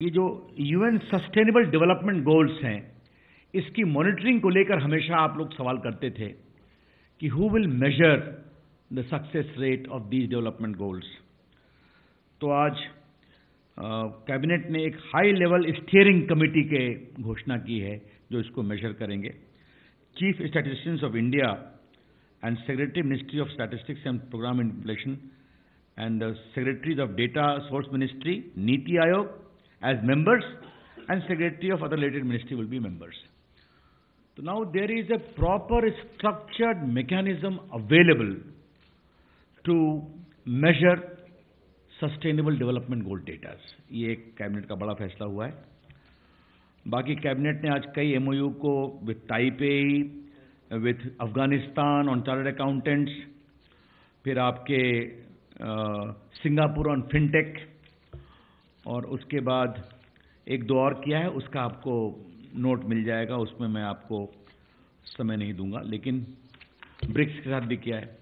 ये जो UN sustainable development goals हैं, इसकी मॉनिटरिंग को लेकर हमेशा आप लोग सवाल करते थे कि who will measure the success rate of these development goals तो आज कैबिनेट ने एक हाई लेवल स्टीयरिंग कमेटी के घोषणा की है जो इसको मेजर करेंगे। Chief statisticians of India and secretary ministry of statistics and programme inflation and secretaries of data source ministry NITI Aayog as members and secretary of other related ministry will be members. So now there is a proper structured mechanism available to measure sustainable development goal data ये एक cabinet का बड़ा फैसला हुआ है बाकी cabinet ने आज कई एमओयू को with Taipei with Afghanistan on chartered accountants फिर आपके सिंगापुर ऑन फिनटेक और उसके बाद एक दो और किया है, उसका आपको नोट मिल जाएगा, उसमें मैं आपको समय नहीं दूँगा, लेकिन ब्रिक्स के साथ भी किया है।